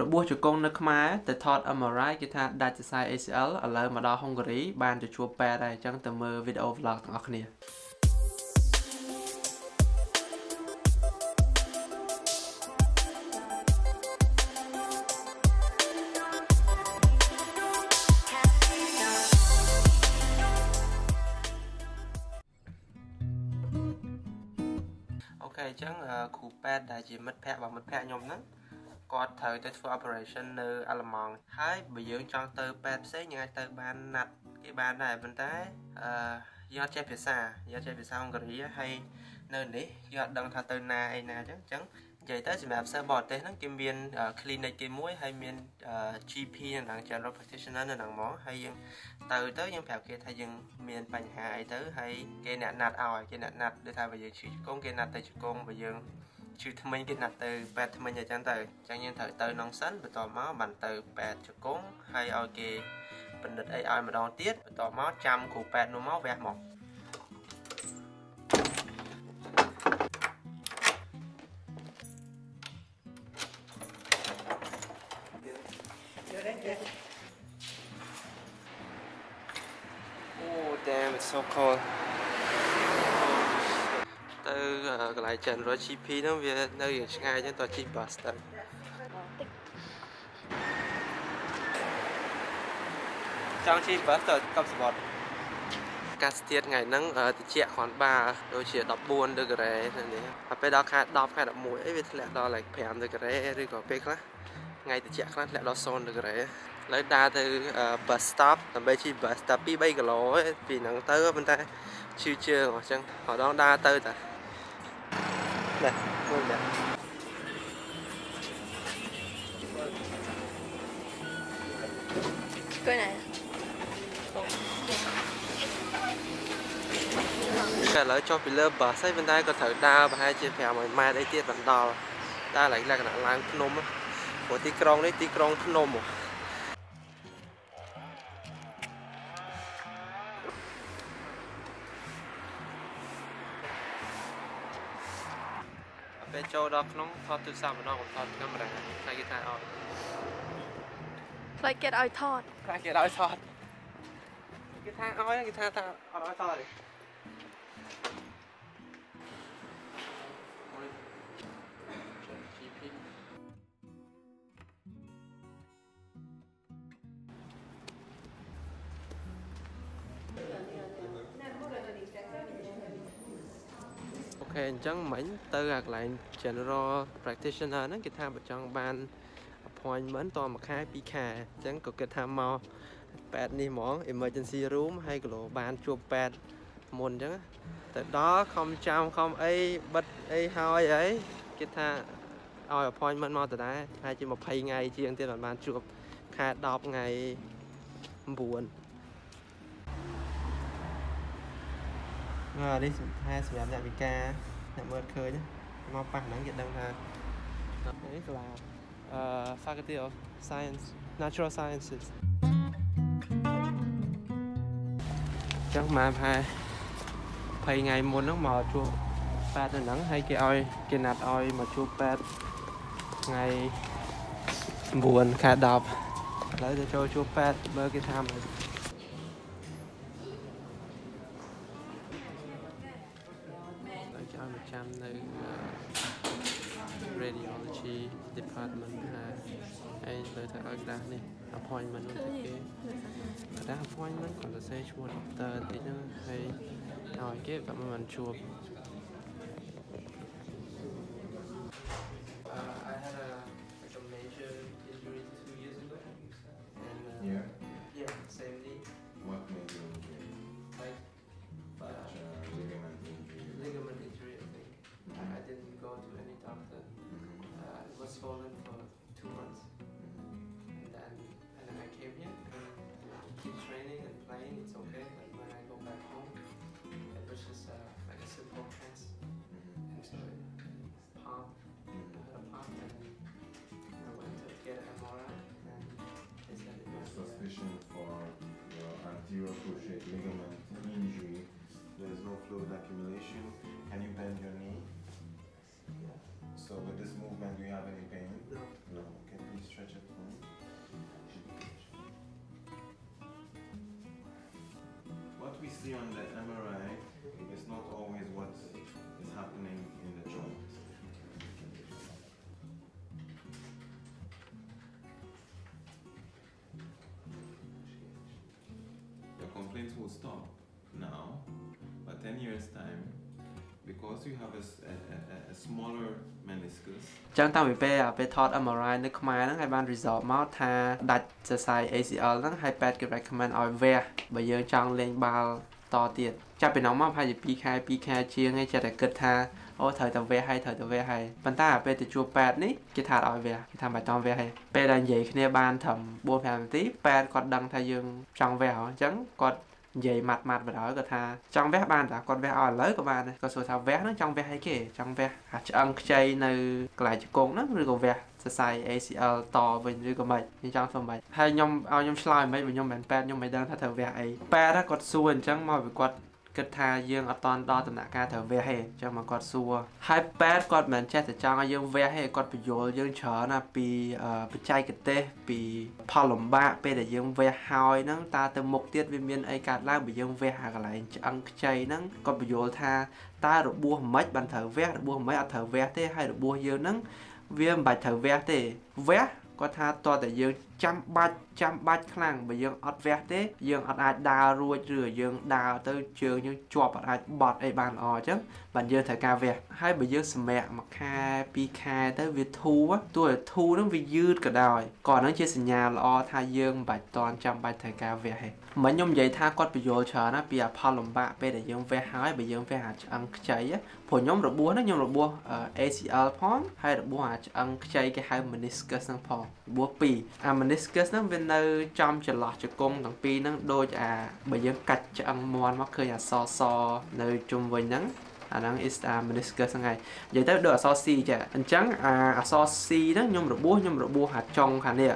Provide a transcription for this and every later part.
របួសជង្គង់នៅខ្មែរទៅថត MRI គេថាដាច់សរសៃ ACL ឥឡូវមកដល់ហុងការី បានទៅជួបពេទ្យហើយអញ្ចឹងទៅមើលវីដេអូ vlog ទាំងអស់គ្នាអូខេអញ្ចឹងគ្រូពេទ្យដែលជាមិត្តភ័ក្តិរបស់មិត្តភ័ក្តិខ្ញុំហ្នឹង គាត់ត្រូវទៅធ្វើ operation នៅអាល្លឺម៉ង់ហើយបើយើងចង់ទៅពេទ្យផ្សេងយើងអាចទៅបានណាត់គេបានដែរប៉ុន្តែអឺយើងអត់ចេះភាសាយើងអត់ចេះភាសាហុងការីហើយនៅនេះយើងអត់ដឹងថាទៅណាអីណាអញ្ចឹងអញ្ចឹងនិយាយទៅសម្រាប់សិស្សបរទេសហ្នឹងគេមាន clinic គេមួយហើយមាន GP នៅក្នុង general practitioner នៅក្នុងមកហើយយើងទៅទៅយើងប្រាប់គេថាយើងមានបញ្ហាអីទៅហើយគេអ្នកណាត់ឲ្យគេអ្នកណាត់ដូចថាបើយើងឈឺជង្គង់គេណាត់ទៅជង្គង់បើយើង ឈឺថ្មិញគេណាត់ទៅពេទ្យថ្មិញអញ្ចឹងទៅអញ្ចឹងយើងត្រូវទៅនងសិនបន្ទាប់មកបានទៅពេទ្យជង្គង់ហើយឲ្យគេបណ្ឌិតអីឲ្យម្ដងទៀតបន្ទាប់មកចាំគ្រូពេទ្យនោះមកវះមកអូ damn it's so cold កន្លែង General GP ហ្នឹងវានៅយ៉ាងឆ្ងាយចឹងតោះជិះ bus ទៅចង់ជិះ bus ទៅកប់សមុទ្រកាសធាតុថ្ងៃហ្នឹងតិចគ្រាន់បាដូចជា14ដឺក្រេនេះហើយពេលដល់ខែ10ខែ11អីវាធ្លាក់ដល់ like 5ដឺក្រេឬក៏ពេលខ្លះថ្ងៃតិចខ្លះធ្លាក់ដល់0ដឺក្រេឥឡូវដើរទៅ bus stop ដើម្បីជិះ bus តែ2 3គីឡូពីហ្នឹងទៅប៉ុន្តែឈឺជើងអញ្ចឹងម្ដងដើរទៅតា នេះមួយនេះគួយណាតែឥឡូវចុះពីលើបាសហើយប៉ុន្តែក៏ត្រូវដើរប្រហែលជា500ម៉ែត្រអីទៀតបានដល់តែឡែកលក្ខណៈឡើងភ្នំព្រោះទីក្រុងនេះទីក្រុងភ្នំហ៎ ចូលដល់ក្នុងថតទូរស័ព្ទម្ដងថតកាមេរ៉ាតែគេថាអត់ផ្លេចគេឲ្យថតខ្លះគេឲ្យថតគេថាឲ្យគេថាថាអត់ឲ្យថតទេអូ ខេអញ្ចឹងមិញទៅអាកន្លែង general practitioner ហ្នឹងគេថាបើចង់បាន appointment តមួយខែ2ខែអញ្ចឹងក៏គិតថាមកពេទ្យនេះហ្មង emergency room ហើយក៏លោបានជួបពេទ្យមុនអញ្ចឹងទៅដល់ខំចាំខំអីបិទអីហើយអីគេថាឲ្យ appointment មកដដែលហើយជា20ថ្ងៃជាងទៀតមិនបានជួបខែ10ថ្ងៃ9 នេះសំខាន់សម្រាប់អ្នកវិការអ្នកមើលឃើញមកប៉ះហ្នឹងគេដឹងថានេះក្លា uh, Faculty of Science Natural Sciences ចឹងមកផែ20ថ្ងៃមុនហ្នឹងមកជួបប៉ែតនៅហ្នឹងហើយគេឲ្យគេណាត់ឲ្យមកជួបប៉ែតថ្ងៃ9ខែ10ឥឡូវទៅចូលជួបប៉ែតមើលគេថាមក ទៅចាំចាំនៅ radiology department ហើយហើយលើទៅឲ្យក្តាស់នេះ appointment នោះទៅគេក្តាស់ appointment គាត់ទៅសេឈ្មោះ doctor បន្តិចហ្នឹងហើយឲ្យគេក៏មិនជួប ligament injury. There is no fluid accumulation. Can you bend your knee? Yeah. So with this movement, do you have any pain? No. No. Can you stretch it for me. What we see on the MRI is not always what is happening complaints will stop now, but 10 years' time, because you have a, s- a- a- a- a smaller meniscus, ចឹងតាំងពីពេលអាពេលថត MRI នៅខ្មែរហ្នឹងហើយបាន result មកថាដាច់សរសៃ ACL ហ្នឹងហើយពេទ្យគេ recommend ឲ្យវះបើយើងចង់លេងបាល់តទៀតចាប់ពីនោះមកប្រហែលជា2ខែ2ខែជាងឯងចិត្តតែគិតថាអូត្រូវតែវះហើយត្រូវតែវះហើយប៉ុន្តែអាពេលទៅជួបពេទ្យនេះគេថាឲ្យវះគេថាមិនតង់វះហើយពេលដែលនិយាយគ្នាបានត្រឹម4 5នាទីពេទ្យគាត់ដឹងថាយើងចង់វះហើយអញ្ចឹងគាត់ និយាយម៉ាត់ម៉ាត់បណ្ដោយគាត់ថាចង់វះបានតាគាត់វះឲ្យឥឡូវក៏បានដែរគាត់សួរថាវះហ្នឹងចង់វះអីគេចង់វះអាឆ្អឹងខ្ចីនៅកន្លែងជង្គង់ហ្នឹងឬក៏វះសរសៃ ACL តវិញឬក៏មិនខ្ញុំចង់ធ្វើមិនហើយខ្ញុំឲ្យខ្ញុំឆ្លើយមិនបើខ្ញុំមិនមែនពេទ្យខ្ញុំមិនដឹងថាត្រូវវះអីពេទ្យគាត់សួរអញ្ចឹងមកពីគាត់ គិតថាយើងអត់តន់ដល់ដំណាក់កាលត្រូវវះទេអញ្ចឹងមកគាត់សួរហើយពេទ្យគាត់មិនមែនចេះតែចង់ឲ្យយើងវះទេគាត់បញ្យល់យើងច្រើនណាពីអឺបច្ចេកទេសពីផលលំបាកពេលដែលយើងវះហើយហ្នឹងតើទៅមុខទៀតវាមានអីកើតឡើងបើយើងវះអាកន្លែងឆ្អឹងខ្ចីហ្នឹងគាត់បញ្យល់ថាតើរបួសមិនបានត្រូវវះរបួសមិនអត់ត្រូវវះទេហើយរបួសយើងហ្នឹងវាមិនបាច់ត្រូវវះទេវះ គាត់ថាតើតែយើងចាំបាច់ចាំបាច់ខ្លាំងបើយើងអត់វះទេយើងអត់អាចដើររួចឬយើងដើរទៅជើងយើងជាប់អត់អាចបត់អីបានល្អអញ្ចឹង បានយើងត្រូវការវះហើយបើយើងសម្រាកមួយខែពីរខែទៅវាធូរទោះឲ្យធូរហ្នឹងវាយឺតក៏ដោយក៏ហ្នឹងជាសញ្ញាល្អថាយើងមិនបាច់តន់ចាំបាច់ត្រូវការវះទេមិនខ្ញុំនិយាយថាគាត់បញ្យល់ច្រើនណាពីអាផលលំបាកពេលដែលយើងវះហើយបើយើងវះអាឆ្អឹងខ្ចីណាព្រោះខ្ញុំរបួសហ្នឹងខ្ញុំរបួសអឺ ACL ផងហើយរបួសអាឆ្អឹងខ្ចីគេហៅ meniscus ហ្នឹងផងរបួសពីរអា meniscus ហ្នឹងវានៅចំចន្លោះជង្គង់ទាំងពីរហ្នឹងដូចអាបើយើងកាច់ឆ្អឹងមាន់មកឃើញអក្សរសនៅជុំវិញហ្នឹង អាហ្នឹង is a meniscus ហ្នឹងហើយនិយាយទៅដូចអក្សរ C ចាអញ្ចឹងអាអក្សរ C ហ្នឹងខ្ញុំរបួសខ្ញុំរបួសអាចុងខាងនេះ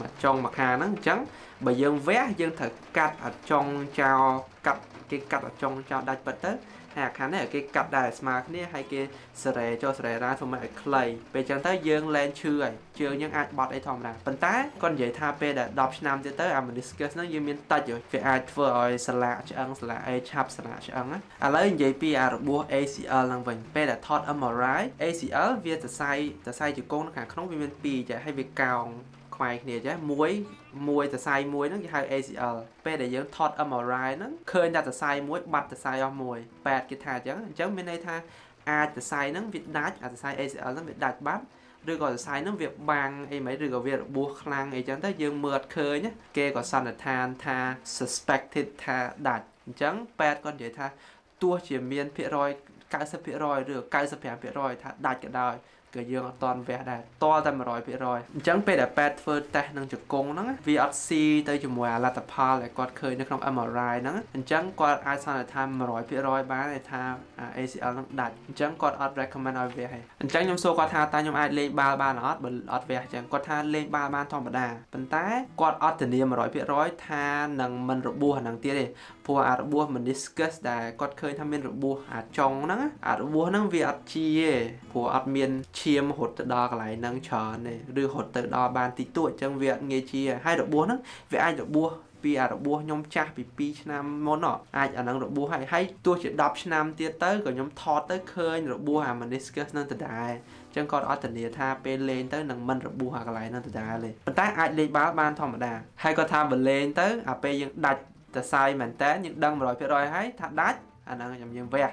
មកចុងមកខាងហ្នឹងអញ្ចឹងបើយើងវះយើងត្រូវកាត់អាចុងចោលកាត់ គេកាត់អាចុងចោលដាច់ពិតទៅហើយអាខាងនេះគេកាត់ដែរស្មើគ្នាហើយគេសេរីចូលសេរីរ៉ាធ្វើមកឲ្យខ្លីពេលអញ្ចឹងទៅយើងលែងឈឺហើយជើងយើងអាចបត់អីធម្មតាប៉ុន្តែគាត់និយាយថាពេលដែល10ឆ្នាំទៀតទៅអា meniscus ហ្នឹងយើងមានតិចហើយវាអាចធ្វើឲ្យស្លាកឆ្អឹងស្លាកអីឆាប់ស្លាកឆ្អឹងណាឥឡូវនិយាយពីអារបួស ACL ហ្នឹងវិញពេលដែលថត MRI ACL វាសរសៃសរសៃជង្គង់នៅខាងក្នុងវាមាន2ចាហើយវាកោង ខ្វែងគ្នាចាមួយមួយសរសៃមួយហ្នឹងគេហៅ ACL ពេលដែលយើងថត MRI ហ្នឹងឃើញតែសរសៃមួយបាត់សរសៃអស់មួយប៉ែតគេថាអញ្ចឹងអញ្ចឹងមានន័យថាអាចសរសៃហ្នឹងវាដាច់អាសរសៃ ACL ហ្នឹងវាដាច់បាត់ឬក៏សរសៃហ្នឹងវាបាំងអីមិនឬក៏វារបួសខ្លាំងអីចឹងទៅយើងមើលអត់ឃើញណាគេក៏សន្និដ្ឋានថា suspected ថាដាច់អញ្ចឹងប៉ែតគាត់និយាយថាទោះជាមានភាគរយ90%ឬ95%ថាដាច់ក៏ដោយ ក៏យើងអត់តន់វះដែរតតែ100%អញ្ចឹងពេលដែលប៉ែតធ្វើតេស្តនឹងជង្គង់ហ្នឹងវាអត់ស៊ីទៅជាមួយអាលទ្ធផលដែលគាត់ឃើញនៅក្នុង MRI ហ្នឹងអញ្ចឹងគាត់អាចសន្និដ្ឋាន100%បានថាអា ACL ហ្នឹងដាច់អញ្ចឹងគាត់អត់ recommend ឲ្យវះទេអញ្ចឹងខ្ញុំសួរគាត់ថាតើខ្ញុំអាចលេងបាល់បានអត់បើអត់វះអញ្ចឹងគាត់ថាលេងបាល់បានធម្មតាប៉ុន្តែគាត់អត់ធានា100%ថានឹងមិនរបួសអាហ្នឹងទៀតទេ ព្រោះអារបួស meniscus ដែលគាត់ឃើញថាមានរបួសអាចុងហ្នឹងអារបួសហ្នឹងវាអត់ជាទេព្រោះអត់មានឈាមរត់ទៅដល់កន្លែងហ្នឹងច្រើនទេឬរត់ទៅដល់បានតិចតួចអញ្ចឹងវាអត់ងាយជាហើយរបួសហ្នឹងវាអាចរបួសពីអារបួសខ្ញុំចាស់ពី2ឆ្នាំមុនអាចអាហ្នឹងរបួសហើយហើយទោះជា10ឆ្នាំទៀតទៅក៏ខ្ញុំថតទៅឃើញរបួសអា meniscus ហ្នឹងដដែលចឹងគាត់អត់ធានាថាពេលលេងទៅនឹងមិនរបួសអាកន្លែងហ្នឹងដដែលទេប៉ុន្តែអាចលេងបាល់បានធម្មតាហើយគាត់ថាបើលេងទៅអាពេលយើងដាច់ សរសៃមែនតើយើងដឹង100%ហើយថាដាច់អាហ្នឹងខ្ញុំយើងវះឥ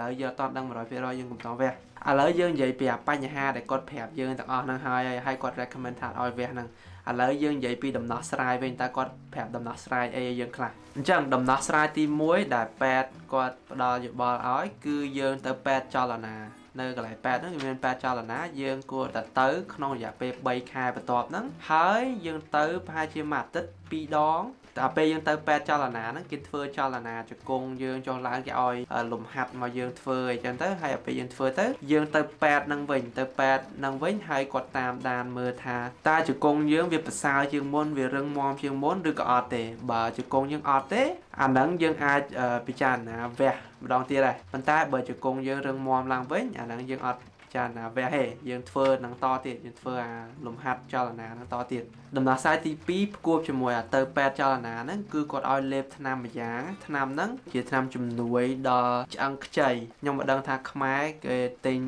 ឡូវយើងអត់តដឹង100%យើងកុំតវះឥឡូវយើងនិយាយពីអាបញ្ហាដែលគាត់ប្រាប់យើងទាំងអស់ហ្នឹងហើយហើយគាត់ recommend ថាឲ្យវះហ្នឹងឥឡូវយើងនិយាយពីដំណោះស្រាយវិញតើគាត់ប្រាប់ដំណោះស្រាយអីឲ្យយើងខ្លះអញ្ចឹងដំណោះស្រាយទី1ដែលប៉ែតគាត់ផ្ដល់យោបល់ឲ្យគឺយើងទៅប៉ែតចលនា នៅកន្លែងប៉ែតហ្នឹងវាមានប៉ែតចលនាយើងគួរតែទៅ ក្នុងរយៈពេល3ខែបន្ទាប់ហ្នឹងហើយយើងទៅប្រហែលជាមួយអាទិត្យ2ដងតែពេលយើងទៅពេទ្យចលនាហ្នឹងគេធ្វើចលនាជង្គង់យើងចុះឡើងគេឲ្យលំហាត់មកយើងធ្វើអីចឹងទៅហើយពេលយើងធ្វើទៅយើងទៅពេទ្យហ្នឹងវិញទៅពេទ្យហ្នឹងវិញហើយគាត់តាមដានមើលថាតើជង្គង់យើងវាប្រសើរជាងមុនវារឹងមាំជាងមុនឬក៏អត់ទេបើជង្គង់យើងអត់ទេអាហ្នឹងយើងអាចពិចារណាវះ ម្ដងទៀតដែរប៉ុន្តែបើជង្គង់យើងរឹងមាំឡើងវិញអាហ្នឹងយើងអត់ចលនាវៈហេយើងធ្វើនឹងតទៀតយើងធ្វើអាលំហាត់ចលនានឹងតទៀតដំណោះស្រាយទី2ផ្គួបជាមួយអាទៅពេទ្យចលនាហ្នឹងគឺគាត់ឲ្យលេបថ្នាំម្យ៉ាងថ្នាំហ្នឹងជាថ្នាំជំនួយដល់ឆ្អឹងខ្ចីខ្ញុំមិនដឹងថាខ្មែរគេទិញ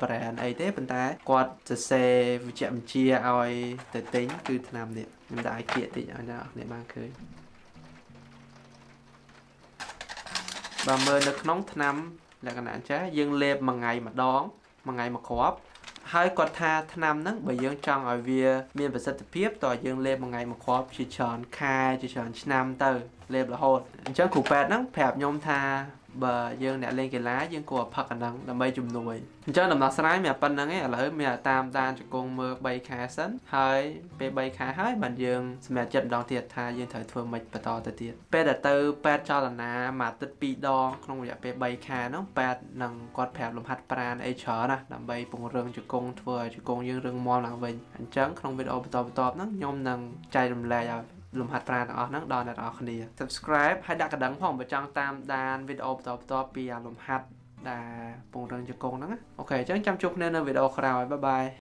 brand អីទេប៉ុន្តែគាត់សរសេរវិជ្ជបញ្ជាឲ្យទៅទិញគឺថ្នាំនេះខ្ញុំដាក់ឲ្យគៀកតិចឲ្យអ្នកអ្នកបានឃើញ បើមើលនៅក្នុងថ្នាំលក្ខណៈអញ្ចឹងយើងលេបមួយថ្ងៃម្ដងមួយថ្ងៃមួយគ្រាប់ហើយគាត់ថាថ្នាំហ្នឹងបើយើងចង់ឲ្យវាមានប្រសិទ្ធភាពតើយើងលេបមួយថ្ងៃមួយគ្រាប់ជាច្រើនខែជាច្រើនឆ្នាំទៅលេបរហូតអញ្ចឹងគ្រូពេទ្យហ្នឹងប្រាប់ខ្ញុំថា បើយើងអ្នកលេងកីឡាយើងគួរផឹកអាហ្នឹងដើម្បីជំនួយអញ្ចឹងដំណោះស្រាយមានប៉ុណ្្នឹងឯងឥឡូវមានតាមដានជង្គង់មើល3ខែសិនហើយពេល3ខែហើយបានយើងសម្រាប់ចិត្តម្ដងទៀតថាយើងត្រូវធ្វើម៉េចបន្តទៅទៀតពេលដែលទៅពេទ្យចលនាមួយអាទិត្យ2ដងក្នុងរយៈពេល3ខែហ្នឹងពេទ្យនឹងគាត់ប្រាប់លំហាត់ប្រាណអីច្រើនណាដើម្បីពង្រឹងជង្គង់ធ្វើឲ្យជង្គង់យើងរឹងមាំឡើងវិញអញ្ចឹងក្នុងវីដេអូបន្តបន្ទាប់ហ្នឹងខ្ញុំនឹងចែករំលែកឲ្យ លំហាត់ប្រាណទាំងអស់ហ្នឹងដល់អ្នកនរគ្នា Subscribe ហើយដាក់កណ្ដឹងផងបើចង់តាមដានវីដេអូបន្តបន្ទាប់ពីអាលំហាត់ដែលពង្រឹងជង្គង់ហ្នឹងអូខេអញ្ចឹងចាំជួបគ្នានៅវីដេអូក្រោយបាយបាយ